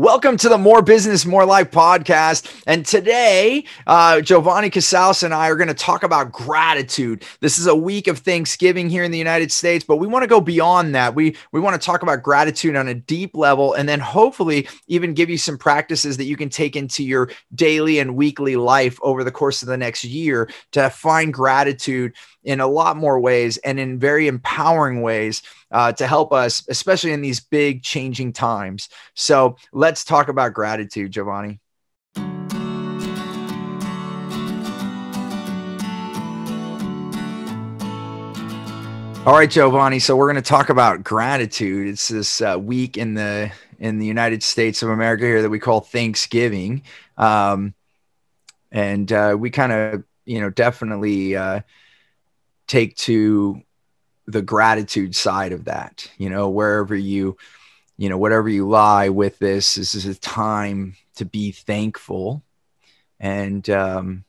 Welcome to the More Business, More Life podcast. And today, uh, Jovanni Casaus and I are going to talk about gratitude. This is a week of Thanksgiving here in the United States, but we want to go beyond that. We we want to talk about gratitude on a deep level, and then hopefully even give you some practices that you can take into your daily and weekly life over the course of the next year to find gratitude in a lot more ways and in very empowering ways uh, to help us, especially in these big changing times. So let's talk about gratitude, Jovanni. All right, Jovanni. So we're going to talk about gratitude. It's this uh, week in the in the United States of America here that we call Thanksgiving, um, and uh, we kind of you know definitely uh, take to the gratitude side of that you know wherever you you know whatever you lie with this this is a time to be thankful. And um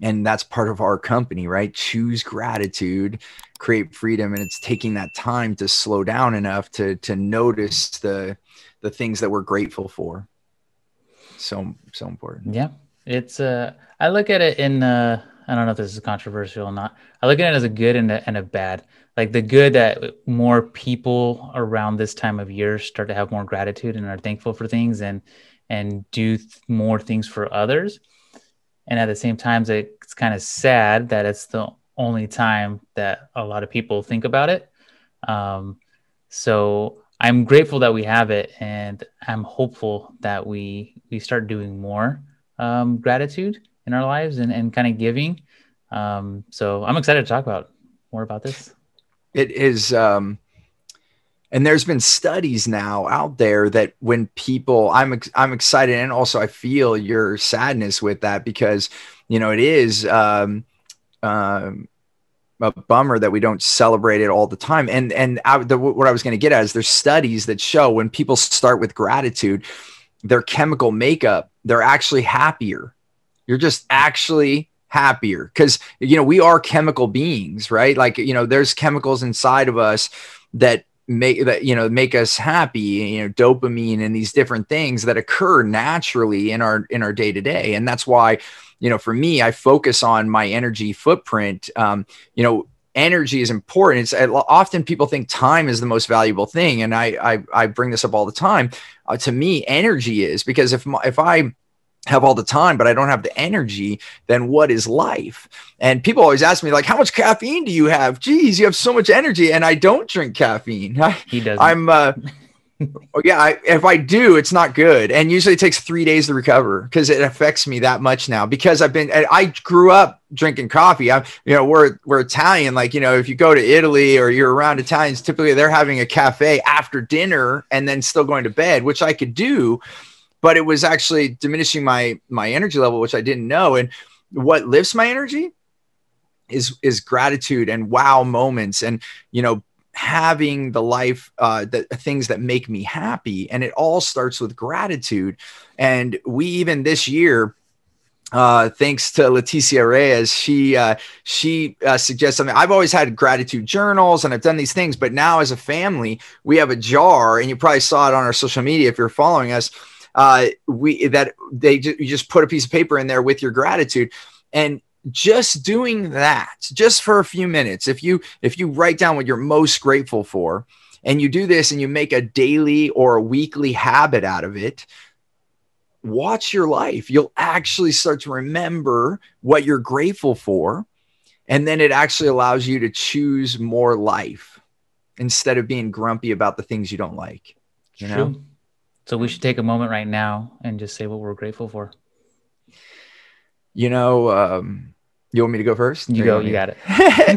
and that's part of our company right? Choose gratitude create freedom and it's taking that time to slow down enough to to notice the the things that we're grateful for. So so important. Yeah. It's uh i look at it in uh I don't know if this is controversial or not. I look at it as a good and a, and a bad. Like the good that more people around this time of year start to have more gratitude and are thankful for things and and do th- more things for others. And at the same time, it's kind of sad that it's the only time that a lot of people think about it. Um, so I'm grateful that we have it, and I'm hopeful that we we start doing more um, gratitude in our lives and, and kind of giving. Um, so I'm excited to talk about more about this. It is, um, and there's been studies now out there that when people, I'm I'm excited, and also I feel your sadness with that because you know it is um, um, a bummer that we don't celebrate it all the time. And and I, the, what I was going to get at is there's studies that show when people start with gratitude, their chemical makeup, they're actually happier you're just actually happier. Because you know we are chemical beings right? Like you know there's chemicals inside of us that make that you know make us happy you know dopamine and these different things that occur naturally in our in our day to day and that's why you know for me i focus on my energy footprint. Um, you know energy is important. It's often people think time is the most valuable thing and i i, I bring this up all the time. Uh, to me energy is because if if i have all the time, but I don't have the energy, then what is life? And people always ask me, like, how much caffeine do you have? Geez, you have so much energy. And I don't drink caffeine. He does. I'm, uh, oh, yeah, I, if I do, it's not good. And usually it takes three days to recover because it affects me that much now because I've been, I grew up drinking coffee. I'm, you know, we're, we're Italian. Like, you know, if you go to Italy or you're around Italians, typically they're having a cafe after dinner and then still going to bed, which I could do but it was actually diminishing my my energy level which i didn't know. And what lifts my energy is is gratitude and wow moments and you know having the life uh the things that make me happy. And it all starts with gratitude. And we even this year uh, thanks to Leticia Reyes, she uh, she uh, suggests something. I've always had gratitude journals and I've done these things, but now as a family, we have a jar, and you probably saw it on our social media if you're following us uh, we that they ju- you just put a piece of paper in there with your gratitude. And just doing that just for a few minutes if you if you write down what you're most grateful for and you do this and you make a daily or a weekly habit out of it watch your life. You'll actually start to remember what you're grateful for. And then it actually allows you to choose more life instead of being grumpy about the things you don't like you know? True. So we should take a moment right now and just say what we're grateful for. You know, um, you want me to go first? You go. You, got it.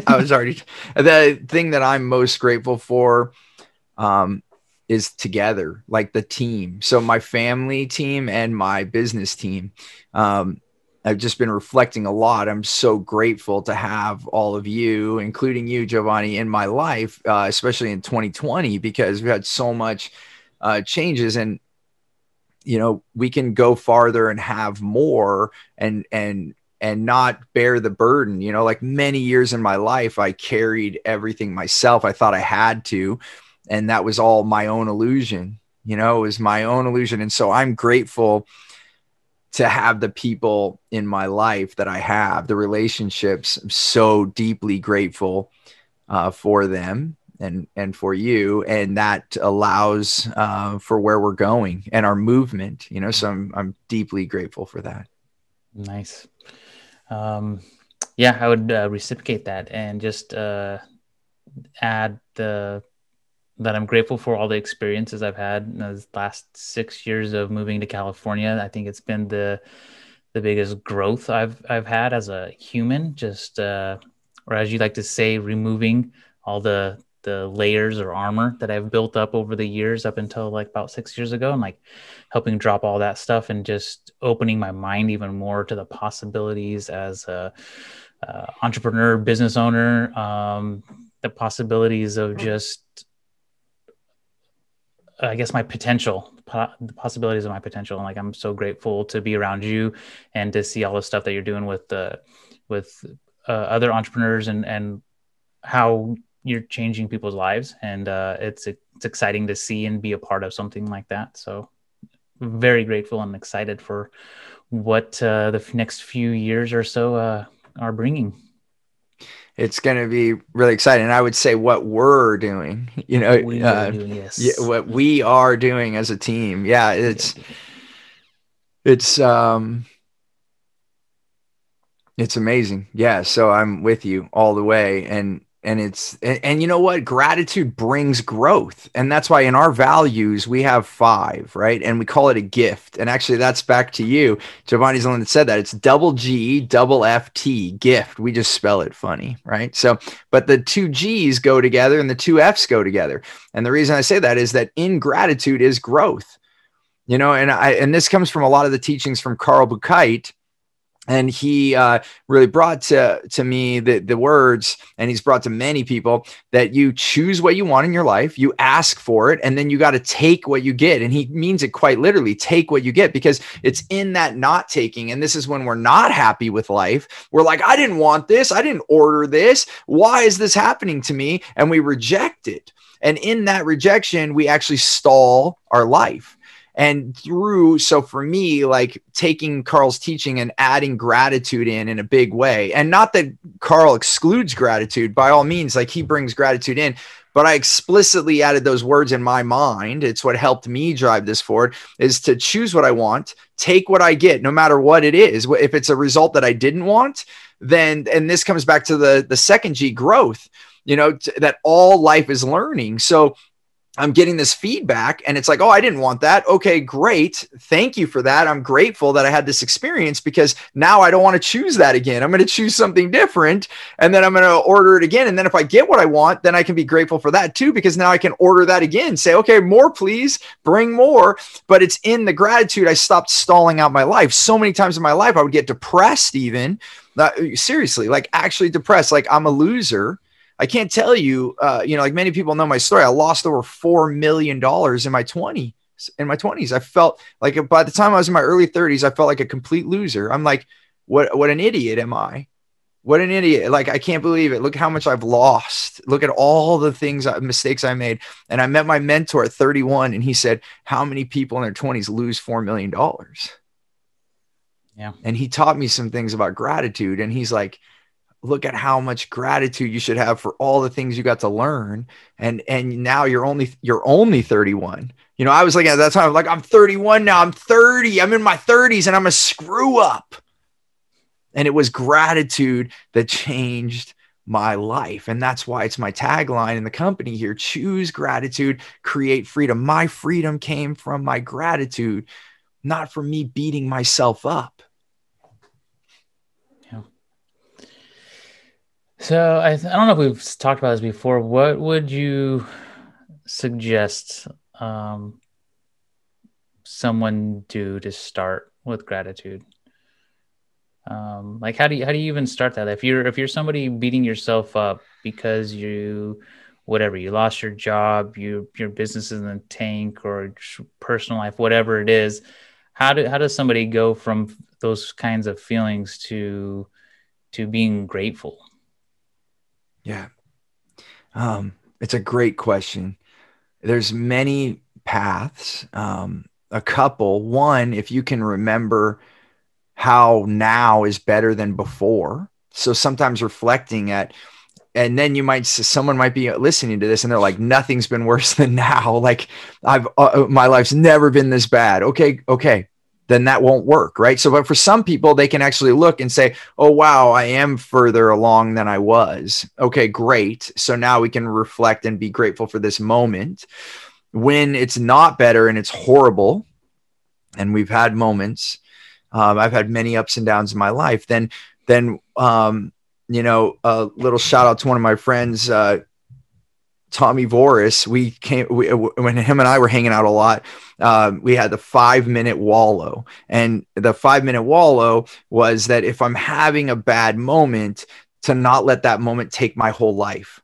I was already the thing that I'm most grateful for um, is together, like the team. So my family team and my business team. Um, I've just been reflecting a lot. I'm so grateful to have all of you, including you, Jovanni, in my life, uh, especially in 2020, because we had so much uh, changes. And you know we can go farther and have more and and and not bear the burden. You know like many years in my life i carried everything myself. I thought i had to and that was all my own illusion. You know, it was my own illusion. And so I'm grateful to have the people in my life that I have, the relationships. I'm so deeply grateful uh, for them and and for you, and that allows uh, for where we're going and our movement. You know, so I'm I'm deeply grateful for that. Nice. Um, yeah, I would uh, reciprocate that and just uh, add the that I'm grateful for all the experiences I've had in the last six years of moving to California. I think it's been the the biggest growth I've I've had as a human. Just uh, or as you like to say, removing all the the layers or armor that I've built up over the years up until like about six years ago, and like helping drop all that stuff and just opening my mind even more to the possibilities as a, a entrepreneur, business owner, um, the possibilities of just I guess my potential, the possibilities of my potential, and like I'm so grateful to be around you and to see all the stuff that you're doing with the with uh, other entrepreneurs and and how you're changing people's lives, and uh, it's it's exciting to see and be a part of something like that. So very grateful and excited for what uh, the next few years or so uh, are bringing it's going to be really exciting. And I would say what we're doing, you know, uh, doing, yes. yeah, what we are doing as a team. Yeah, it's it's um it's amazing. Yeah, so I'm with you all the way and and it's and, you know what? Gratitude brings growth. And that's why in our values we have five right? And we call it a gift. And actually that's back to you. Jovanni's the one that said that. It's double g double f t gift. We just spell it funny right? So but the two g's go together and the two f's go together. And the reason i say that is that ingratitude is growth. You know and i and this comes from a lot of the teachings from carl buchheit and he uh, really brought to, to me the, the words and he's brought to many people that you choose what you want in your life you ask for it and then you got to take what you get. And he means it quite literally take what you get because it's in that not taking. And this is when we're not happy with life we're like i didn't want this i didn't order this why is this happening to me? And we reject it. And in that rejection we actually stall our life and through so for me like taking carl's teaching and adding gratitude in in a big way and not that carl excludes gratitude by all means like he brings gratitude in but i explicitly added those words in my mind. It's what helped me drive this forward is to choose what i want take what i get no matter what it is. If it's a result that i didn't want then and this comes back to the the second g growth you know t- that all life is learning. So I'm getting this feedback and it's like, oh, I didn't want that. Okay, great. Thank you for that. I'm grateful that I had this experience because now I don't want to choose that again. I'm going to choose something different and then I'm going to order it again. And then if I get what I want, then I can be grateful for that too, because now I can order that again. Say, okay, more, please bring more. But it's in the gratitude. I stopped stalling out my life. So many times in my life, I would get depressed, even seriously, like actually depressed, like I'm a loser I can't tell you, uh, you know, like many people know my story. I lost over four million dollars in my 20s. In my 20s, I felt like by the time I was in my early 30s, I felt like a complete loser. I'm like, what? What an idiot am I? What an idiot! Like I can't believe it. Look how much I've lost. Look at all the things, uh, mistakes I made. And I met my mentor at 31, and he said, "How many people in their 20s lose four million dollars?" Yeah. And he taught me some things about gratitude. And he's like, look at how much gratitude you should have for all the things you got to learn and and now you're only you're only 31 you know i was like at that time I'm like i'm 31 now i'm 30 i'm in my 30s and i'm a screw up. And it was gratitude that changed my life and that's why it's my tagline in the company here choose gratitude create freedom. My freedom came from my gratitude not from me beating myself up So I, th- I don't know if we've talked about this before. What would you suggest um, someone do to start with gratitude? Um, like how do you how do you even start that? If you're if you're somebody beating yourself up because you whatever you lost your job, you your business is in the tank or personal life, whatever it is, how do how does somebody go from those kinds of feelings to to being grateful? Yeah. Um, it's a great question. There's many paths. Um, a couple. One, if you can remember how now is better than before. So sometimes reflecting at, and then you might someone might be listening to this and they're like nothing's been worse than now like i've uh, my life's never been this bad okay okay then that won't work right? So but for some people they can actually look and say oh wow i am further along than i was. Okay great. So now we can reflect and be grateful for this moment. When it's not better and it's horrible and we've had moments um, i've had many ups and downs in my life then then um, you know a little shout out to one of my friends uh, tommy voris we came we, when him and i were hanging out a lot um, we had the five minute wallow. And the five minute wallow was that if i'm having a bad moment to not let that moment take my whole life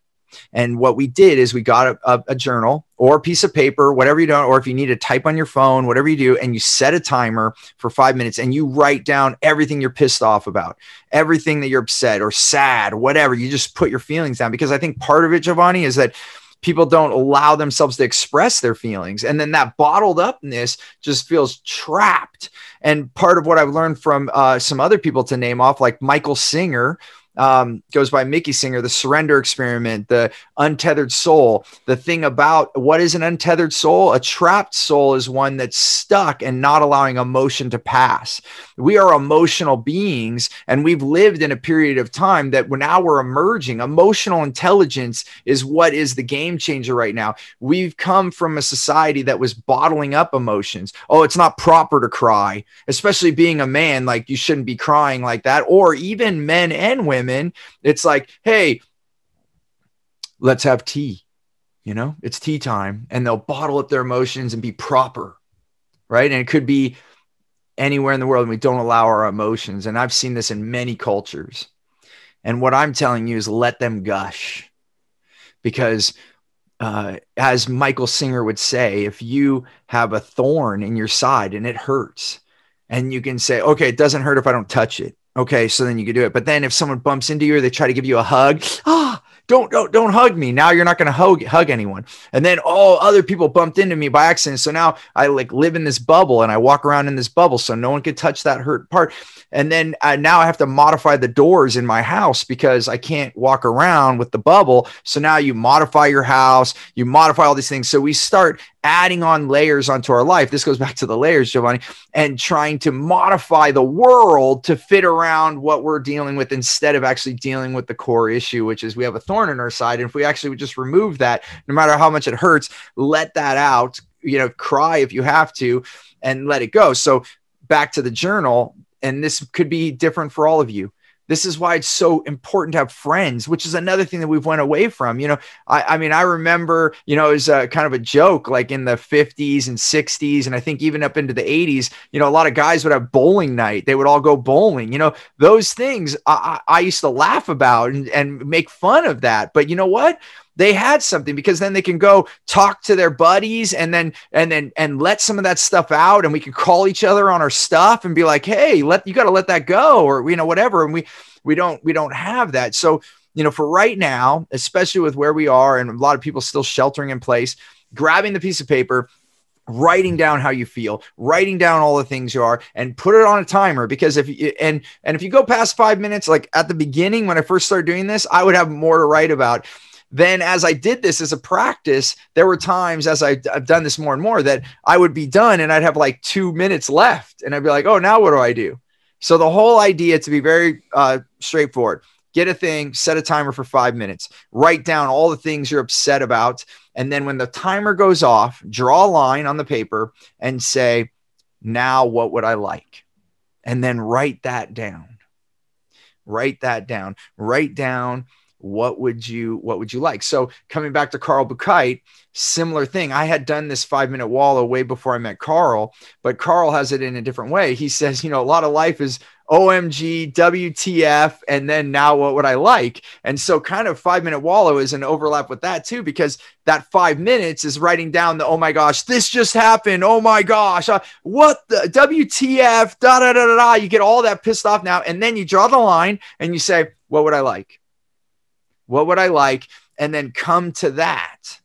and what we did is we got a, a, a, journal or a piece of paper, whatever you don't, or if you need to type on your phone, whatever you do, and you set a timer for five minutes and you write down everything you're pissed off about, everything that you're upset or sad, whatever. You just put your feelings down because I think part of it, Jovanni, is that people don't allow themselves to express their feelings. And then that bottled upness just feels trapped. And part of what I've learned from uh, some other people to name off, like Michael Singer, um, goes by Mickey Singer, the surrender experiment, the untethered soul. The thing about what is an untethered soul? A trapped soul is one that's stuck and not allowing emotion to pass. We are emotional beings, and we've lived in a period of time that now we're emerging. Emotional intelligence is what is the game changer right now. We've come from a society that was bottling up emotions. Oh, it's not proper to cry, especially being a man. Like you shouldn't be crying like that, or even men and women women, it's like, hey, let's have tea. You know, it's tea time. And they'll bottle up their emotions and be proper. Right. And it could be anywhere in the world and we don't allow our emotions. And I've seen this in many cultures. And what I'm telling you is let them gush. Because uh, as Michael Singer would say, if you have a thorn in your side and it hurts, and you can say, okay, it doesn't hurt if I don't touch it. Okay, so then you can do it. But then if someone bumps into you or they try to give you a hug, ah, don't don't don't hug me. Now you're not going to hug hug anyone. And then oh, other people bumped into me by accident. So now I like live in this bubble and I walk around in this bubble so no one can touch that hurt part. And then uh, now I have to modify the doors in my house because I can't walk around with the bubble. So now you modify your house, you modify all these things. So we start adding on layers onto our life. This goes back to the layers, Jovanni, and trying to modify the world to fit around what we're dealing with instead of actually dealing with the core issue, which is we have a thorn in our side. And if we actually would just remove that, no matter how much it hurts, let that out, you know, cry if you have to and let it go. So back to the journal, and this could be different for all of you this is why it's so important to have friends which is another thing that we've went away from you know? I, I mean i remember you know it was a, kind of a joke like in the 50s and 60s and i think even up into the 80s you know a lot of guys would have bowling night. They would all go bowling you know? Those things i, I used to laugh about and, and make fun of that but you know what they had something because then they can go talk to their buddies and then and then and let some of that stuff out and we can call each other on our stuff and be like hey let you got to let that go or you know whatever. And we we don't we don't have that. So you know for right now especially with where we are and a lot of people still sheltering in place grabbing the piece of paper writing down how you feel writing down all the things you are and put it on a timer because if you and and if you go past five minutes like at the beginning when i first started doing this i would have more to write about then as I did this as a practice, there were times as I, have done this more and more that I would be done and I'd have like two minutes left. And I'd be like, oh, now what do I do? So the whole idea to be very uh, straightforward get a thing, set a timer for five minutes, write down all the things you're upset about. And then when the timer goes off, draw a line on the paper and say, now what would I like? And then write that down. Write that down. Write down what would you what would you like? So coming back to carl buchheit similar thing. I had done this five minute wallow way before i met carl but carl has it in a different way. He says you know a lot of life is omg wtf and then now what would i like? And so kind of five minute wallow is an overlap with that too because that five minutes is writing down the oh my gosh this just happened. Oh my gosh. Uh, what the wtf da da da da da. You get all that pissed off now and then you draw the line and you say what would i like what would I like? And then come to that.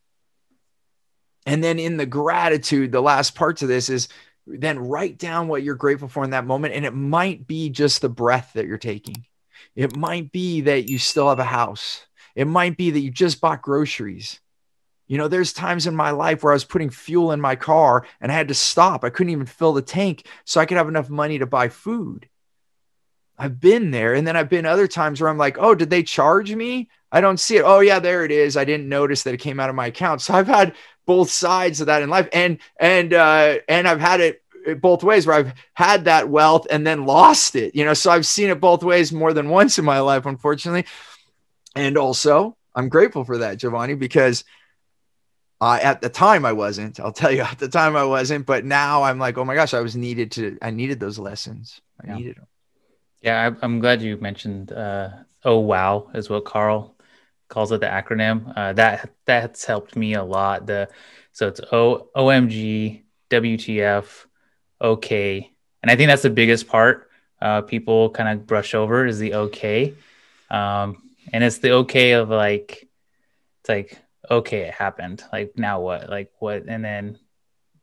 And then in the gratitude, the last part to this is then write down what you're grateful for in that moment. And it might be just the breath that you're taking. It might be that you still have a house. It might be that you just bought groceries. You know, there's times in my life where I was putting fuel in my car and I had to stop. I couldn't even fill the tank so I could have enough money to buy food. I've been there. And then I've been other times where I'm like, oh, did they charge me? I don't see it. Oh, yeah, there it is. I didn't notice that it came out of my account. So I've had both sides of that in life. And and uh and I've had it both ways where I've had that wealth and then lost it. You know, so I've seen it both ways more than once in my life, unfortunately. And also, I'm grateful for that, Jovanni, because uh, at the time I wasn't. I'll tell you, at the time I wasn't, but now I'm like, oh my gosh, I was needed to. I needed those lessons. I yeah. needed them. Yeah, I, am glad you mentioned. Uh, oh wow, is what Carl calls it the acronym. Uh, that that's helped me a lot. The so it's O OMG WTF OK, and I think that's the biggest part. Uh, people kind of brush over is the okay, um, and it's the okay of like it's like okay, it happened. Like now what? Like what? And then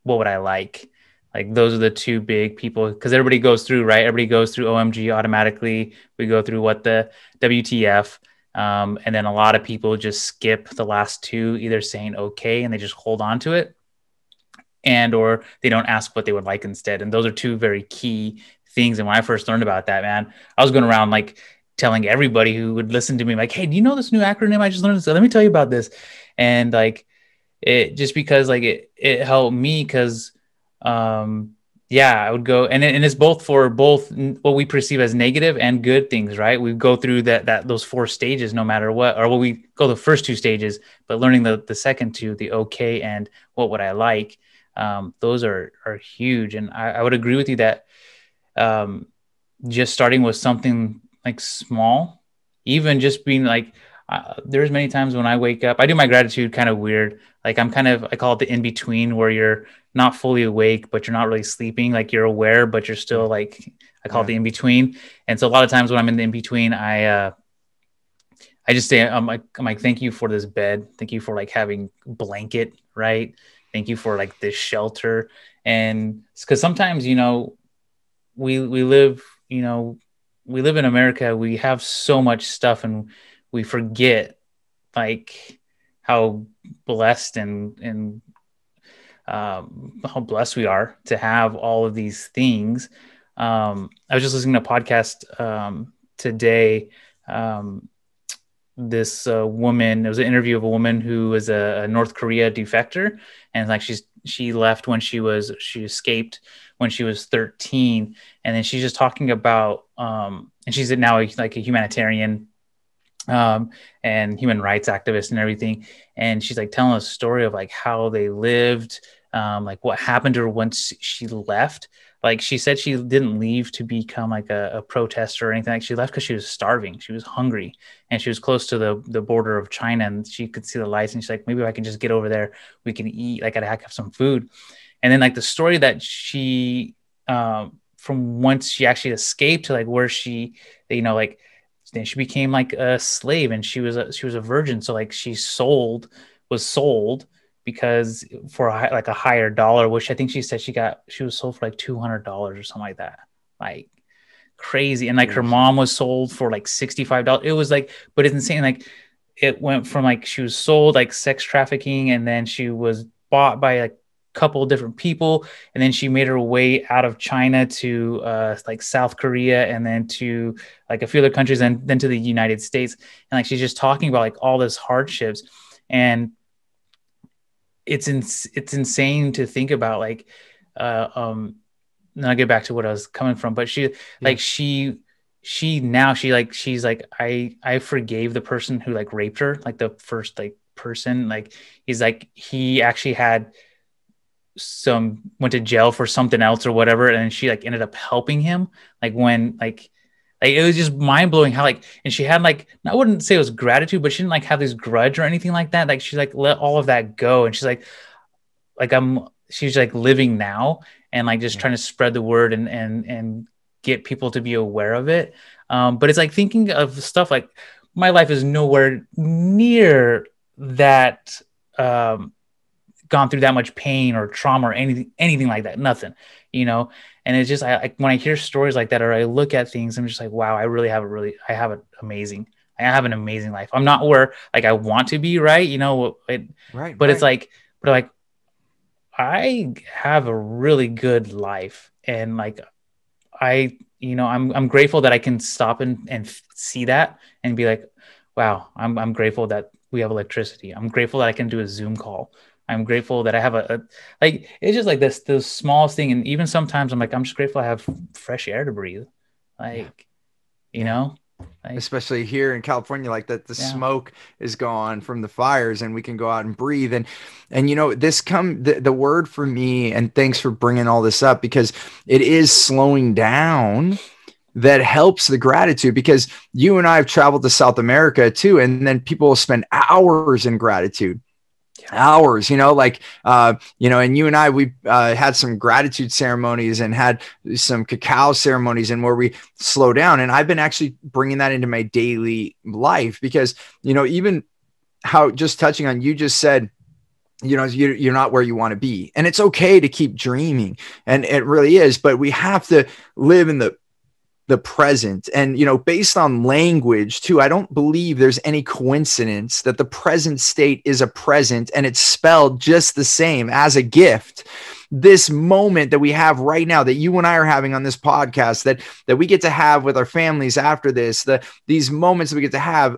what would I like? Like those are the two big people because everybody goes through right. Everybody goes through OMG automatically. We go through what the WTF, um, and then a lot of people just skip the last two, either saying okay and they just hold on to it, and or they don't ask what they would like instead. And those are two very key things. And when I first learned about that, man, I was going around like telling everybody who would listen to me, like, hey, do you know this new acronym I just learned? So let me tell you about this and like it just because like it it helped me because um yeah i would go and, and it's both for both what we perceive as negative and good things right? We go through that that those four stages no matter what or what we go the first two stages but learning the the second two the okay and what would i like um, those are are huge. And I, I would agree with you that um, just starting with something like small even just being like uh, there's many times when I wake up, I do my gratitude kind of weird. Like I'm kind of, I call it the in between where you're not fully awake, but you're not really sleeping. Like you're aware, but you're still like, I call yeah. it the in between. And so a lot of times when I'm in the in between, I, uh, I just say, I'm like, I'm like, thank you for this bed. Thank you for like having blanket, right? Thank you for like this shelter. And because sometimes, you know, we, we live, you know, we live in America, we have so much stuff and, we forget like how blessed and and um, how blessed we are to have all of these things. Um, I was just listening to a podcast um, today. Um, this uh, woman, it was an interview of a woman who was a, a, North Korea defector, and like she's she left when she was she escaped when she was 13, and then she's just talking about um, and she's now like a humanitarian um, and human rights activists and everything. And she's like telling a story of like how they lived, um, like what happened to her once she left. Like she said, she didn't leave to become like a, a protester or anything. Like she left because she was starving. She was hungry, and she was close to the the border of China, and she could see the lights. And she's like, maybe I can just get over there, we can eat. Like I'd have some food. And then like the story that she, um, from once she actually escaped to like where she, you know, like then she became like a slave and she was a, she was a virgin. So like she sold was sold because for a, like a higher dollar which i think she said she got she was sold for like $200 or something like that. Like crazy. And like her mom was sold for like $65 it was like but it's insane. Like it went from like she was sold like sex trafficking and then she was bought by like couple different people and then she made her way out of china to uh, like south korea and then to like a few other countries and then to the united states. And like she's just talking about like all this hardships. And it's in, it's insane to think about like uh um and i'll get back to what i was coming from but she yeah. like she she now she like she's like i i forgave the person who like raped her like the first like person. Like he's like he actually had some went to jail for something else or whatever and she like ended up helping him like when like like it was just mind blowing how like and she had like I wouldn't say it was gratitude but she didn't like have this grudge or anything like that like she like let all of that go and she's like like I'm she's like living now and like just trying to spread the word and and and get people to be aware of it um but it's like thinking of stuff like my life is nowhere near that um gone through that much pain or trauma or anything anything like that nothing you know? And it's just I, I when i hear stories like that or i look at things i'm just like wow i really have a really i have an amazing i have an amazing life. I'm not where like i want to be right? You know it, right but right. it's like but like i have a really good life. And like i you know i'm i'm grateful that i can stop and and see that and be like wow i'm i'm grateful that we have electricity. I'm grateful that i can do a zoom call I'm grateful that I have a, a, like it's just like this the smallest thing, and even sometimes I'm like I'm just grateful I have fresh air to breathe, like you know. Like, Especially here in California, like that, the yeah. smoke is gone from the fires, and we can go out and breathe. And and you know, this come the, the word for me, and thanks for bringing all this up because it is slowing down that helps the gratitude because you and I have traveled to South America too, and then people will spend hours in gratitude hours you know like uh you know and you and i we uh, had some gratitude ceremonies and had some cacao ceremonies and where we slow down. And i've been actually bringing that into my daily life because you know even how just touching on you just said you know you're not where you want to be. And it's okay to keep dreaming and it really is but we have to live in the the present. And you know based on language too i don't believe there's any coincidence that the present state is a present and it's spelled just the same as a gift. This moment that we have right now that you and I are having on this podcast that that we get to have with our families after this the these moments that we get to have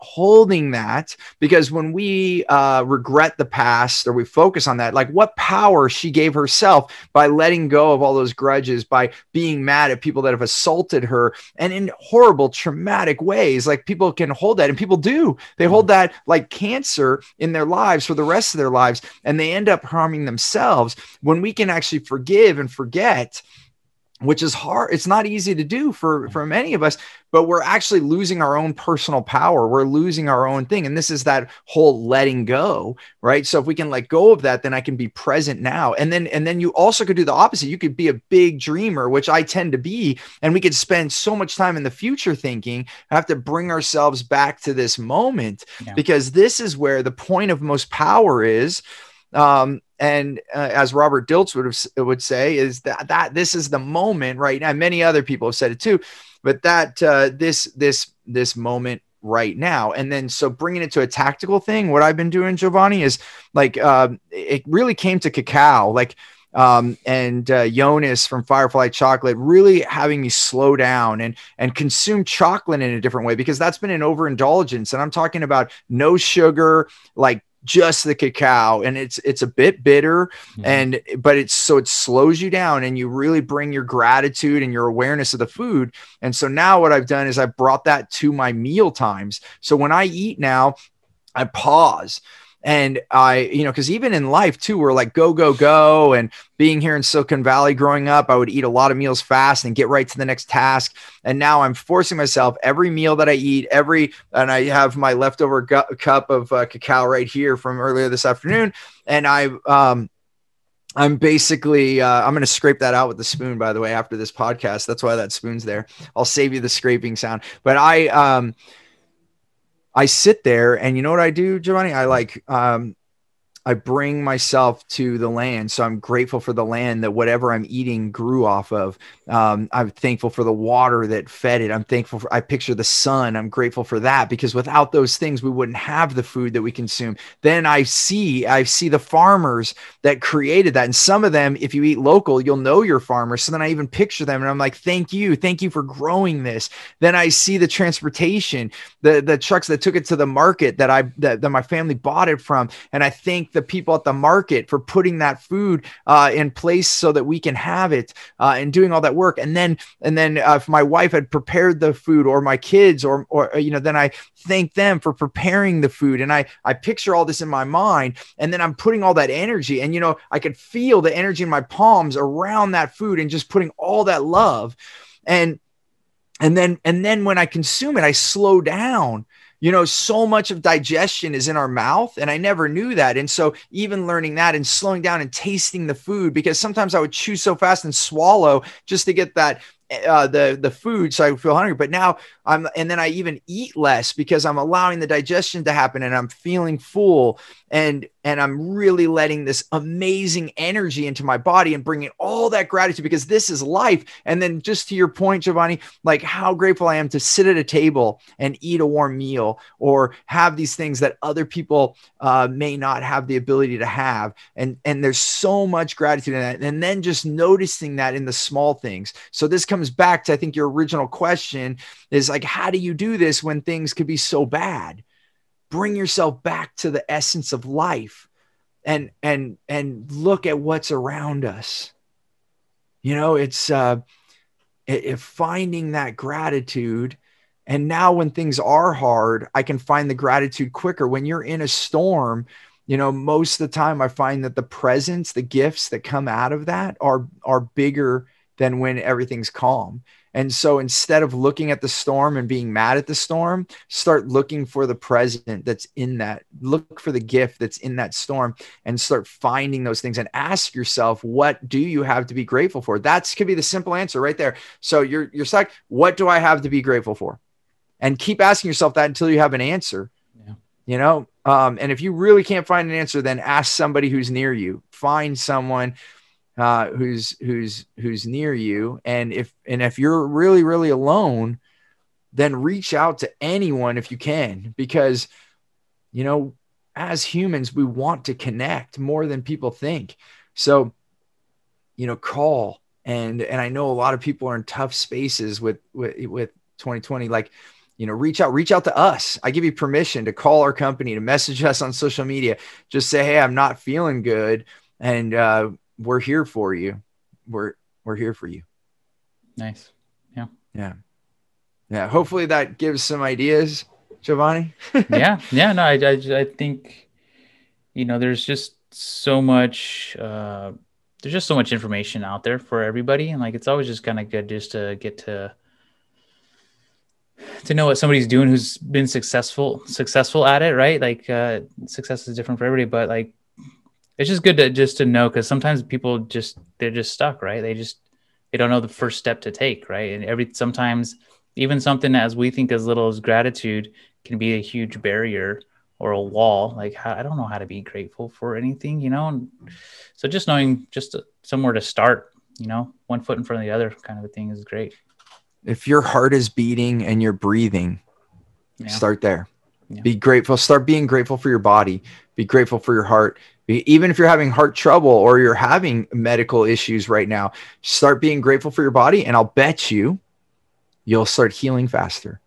holding that because when we uh, regret the past or we focus on that, like what power she gave herself by letting go of all those grudges, by being mad at people that have assaulted her and in horrible, traumatic ways. Like people can hold that and people do. They hold mm-hmm. that like cancer in their lives for the rest of their lives and they end up harming themselves when we can actually forgive and forget which is hard it's not easy to do for for many of us but we're actually losing our own personal power. We're losing our own thing and this is that whole letting go right? So if we can let go of that then i can be present now. And then and then you also could do the opposite. You could be a big dreamer which i tend to be and we could spend so much time in the future thinking i have to bring ourselves back to this moment yeah. because this is where the point of most power is um, and uh, as Robert Dilts would have, would say, is that that this is the moment right now. Many other people have said it too, but that uh, this this this moment right now. And then so bringing it to a tactical thing, what I've been doing, Jovanni, is like uh, it really came to cacao, like um, and uh, Jonas from Firefly Chocolate really having me slow down and and consume chocolate in a different way because that's been an overindulgence. And I'm talking about no sugar, like just the cacao and it's it's a bit bitter mm-hmm. and but it's so it slows you down and you really bring your gratitude and your awareness of the food and so now what i've done is i've brought that to my meal times so when i eat now i pause and I, you know, because even in life too, we're like go, go, go. And being here in Silicon Valley growing up, I would eat a lot of meals fast and get right to the next task. And now I'm forcing myself every meal that I eat, every, and I have my leftover gu- cup of uh, cacao right here from earlier this afternoon. And I, um, I'm basically uh, I'm going to scrape that out with the spoon by the way after this podcast. That's why that spoon's there. I'll save you the scraping sound. But I um I sit there and you know what I do, Jovanni? I like um I bring myself to the land. So I'm grateful for the land that whatever I'm eating grew off of. Um, I'm thankful for the water that fed it. I'm thankful for, I picture the sun. I'm grateful for that because without those things, we wouldn't have the food that we consume. Then I see, I see the farmers that created that. And some of them, if you eat local, you'll know your farmers. So then I even picture them and I'm like, thank you. Thank you for growing this. Then I see the transportation, the, the trucks that took it to the market that I, that, that my family bought it from. And I think the people at the market for putting that food uh, in place so that we can have it uh, and doing all that work. And then, and then uh, if my wife had prepared the food or my kids or, or, you know, then I thank them for preparing the food. And I, I picture all this in my mind and then I'm putting all that energy and, you know, I could feel the energy in my palms around that food and just putting all that love. And, and then, and then when I consume it, I slow down you know so much of digestion is in our mouth and i never knew that and so even learning that and slowing down and tasting the food because sometimes i would chew so fast and swallow just to get that uh, the the food so I feel hungry. But now I'm and then I even eat less because I'm allowing the digestion to happen and I'm feeling full. And and I'm really letting this amazing energy into my body and bringing all that gratitude because this is life. And then, just to your point, Jovanni, like how grateful I am to sit at a table and eat a warm meal or have these things that other people uh, may not have the ability to have. And, and there's so much gratitude in that. And then just noticing that in the small things. So, this comes back to, I think, your original question is like, how do you do this when things could be so bad? Bring yourself back to the essence of life and and and look at what's around us. You know it's uh if finding that gratitude and now when things are hard i can find the gratitude quicker. When you're in a storm you know most of the time i find that the presents the gifts that come out of that are are bigger than when everything's calm and so instead of looking at the storm and being mad at the storm, start looking for the present that's in that. Look for the gift that's in that storm and start finding those things and ask yourself, what do you have to be grateful for? That's could be the simple answer right there. So you're you're stuck. What do I have to be grateful for? And keep asking yourself that until you have an answer. Yeah. You know, um, and if you really can't find an answer, then ask somebody who's near you. Find someone uh, who's who's who's near you. And if and if you're really really alone then reach out to anyone if you can because you know as humans we want to connect more than people think. So you know call. And and i know a lot of people are in tough spaces with with with 2020 like you know reach out reach out to us. I give you permission to call our company to message us on social media. Just say hey i'm not feeling good. And uh, we're here for you. We're we're here for you. Nice. Yeah. Yeah. Yeah. Hopefully that gives some ideas, Jovanni. yeah. Yeah. No, I, I, I think, you know, there's just so much, uh, there's just so much information out there for everybody. And like, it's always just kind of good just to get to, to know what somebody's doing who's been successful, successful at it. Right. Like, uh, success is different for everybody, but like, it's just good to just to know because sometimes people just they're just stuck right? They just they don't know the first step to take right? And every sometimes even something as we think as little as gratitude can be a huge barrier or a wall. Like i don't know how to be grateful for anything you know? And so just knowing just somewhere to start you know one foot in front of the other kind of a thing is great. If your heart is beating and you're breathing yeah. start there. Yeah. be grateful. Start being grateful for your body. Be grateful for your heart even if you're having heart trouble or you're having medical issues right now, start being grateful for your body, and I'll bet you you'll start healing faster.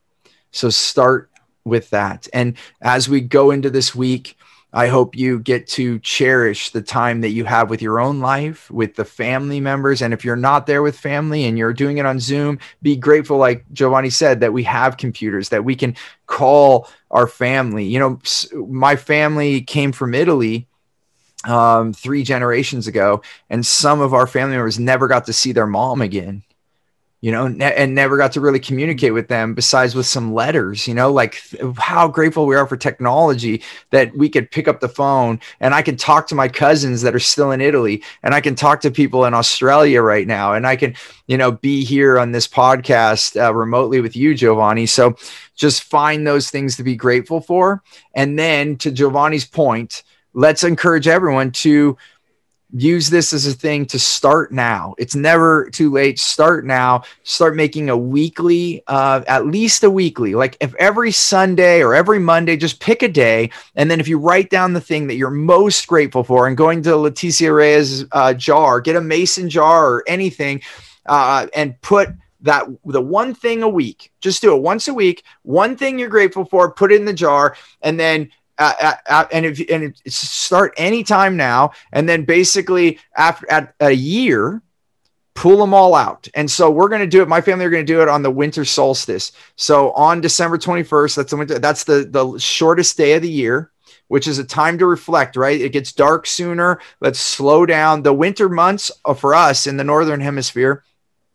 So start with that. And as we go into this week, I hope you get to cherish the time that you have with your own life, with the family members. And if you're not there with family and you're doing it on Zoom, be grateful, like Jovanni said, that we have computers, that we can call our family. You know, my family came from Italy um, three generations ago, and some of our family members never got to see their mom again, you know, ne- and never got to really communicate with them besides with some letters, you know, like th- how grateful we are for technology that we could pick up the phone and I can talk to my cousins that are still in Italy and I can talk to people in Australia right now and I can, you know, be here on this podcast uh, remotely with you, Jovanni. So just find those things to be grateful for. And then to Jovanni's point, let's encourage everyone to use this as a thing to start now. It's never too late. Start now. Start making a weekly, uh, at least a weekly. Like if every Sunday or every Monday, just pick a day. And then if you write down the thing that you're most grateful for and going to Leticia Reyes uh, jar, get a mason jar or anything uh, and put that the one thing a week, just do it once a week. One thing you're grateful for, put it in the jar, and then uh, uh, and if and start anytime now, and then basically after at a year, pull them all out. And so we're going to do it. My family are going to do it on the winter solstice. So on December 21st, that's the winter, that's the the shortest day of the year which is a time to reflect, right? It gets dark sooner. Let's slow down. The winter months uh, for us in the Northern Hemisphere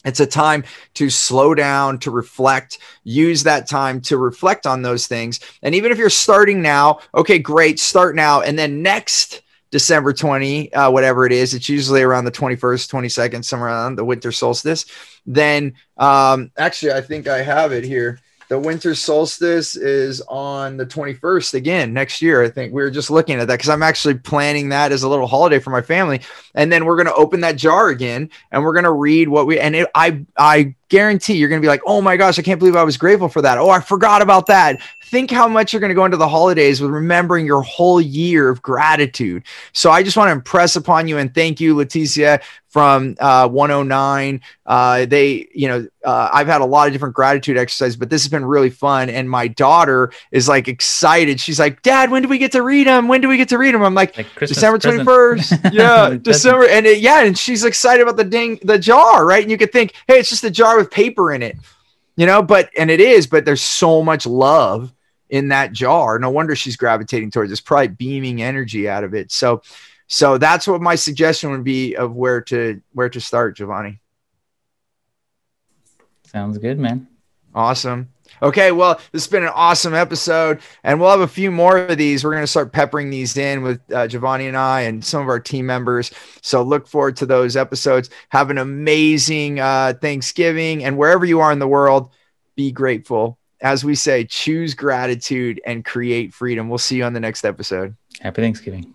it's a time to slow down, to reflect, use that time to reflect on those things. And even if you're starting now, okay, great, start now. And then next December 20, uh, whatever it is, it's usually around the 21st, 22nd, somewhere around the winter solstice. Then, um, actually, I think I have it here. The winter solstice is on the 21st again next year. I think we were just looking at that because I'm actually planning that as a little holiday for my family. And then we're going to open that jar again and we're going to read what we, and it, I, I guarantee you're going to be like, oh my gosh, I can't believe I was grateful for that. Oh, I forgot about that. Think how much you're going to go into the holidays with remembering your whole year of gratitude. So I just want to impress upon you and thank you, Leticia, from uh, 109. Uh, they, you know, uh, I've had a lot of different gratitude exercises, but this has been really fun. And my daughter is like excited. She's like, Dad, when do we get to read them? When do we get to read them? I'm like, like December 21st. yeah, December. And it, yeah, and she's excited about the ding, the jar, right? And you could think, hey, it's just a jar with paper in it, you know, but, and it is, but there's so much love in that jar. No wonder she's gravitating towards this, probably beaming energy out of it. So, so that's what my suggestion would be of where to where to start, Jovanni. Sounds good, man. Awesome. Okay, well, this has been an awesome episode, and we'll have a few more of these. We're going to start peppering these in with uh, Jovanni and I and some of our team members. So look forward to those episodes. Have an amazing uh, Thanksgiving, and wherever you are in the world, be grateful. As we say, choose gratitude and create freedom. We'll see you on the next episode. Happy Thanksgiving.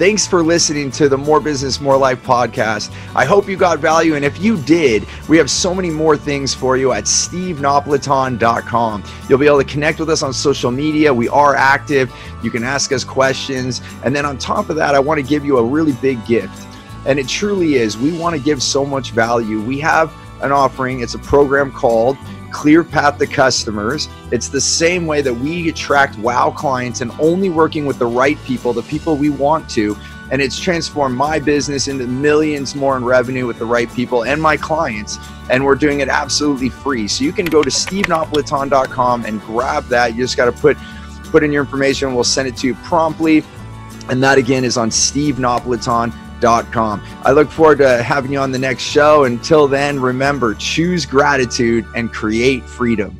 Thanks for listening to the More Business, More Life podcast. I hope you got value. And if you did, we have so many more things for you at stevenapolitan.com. You'll be able to connect with us on social media. We are active. You can ask us questions. And then on top of that, I want to give you a really big gift. And it truly is. We want to give so much value. We have an offering, it's a program called clear path to customers. It's the same way that we attract wow clients and only working with the right people, the people we want to. And it's transformed my business into millions more in revenue with the right people and my clients. And we're doing it absolutely free. So you can go to stevenapolitan.com and grab that. You just got to put put in your information. We'll send it to you promptly. And that again is on stevenapolitan.com I look forward to having you on the next show. Until then, remember choose gratitude and create freedom.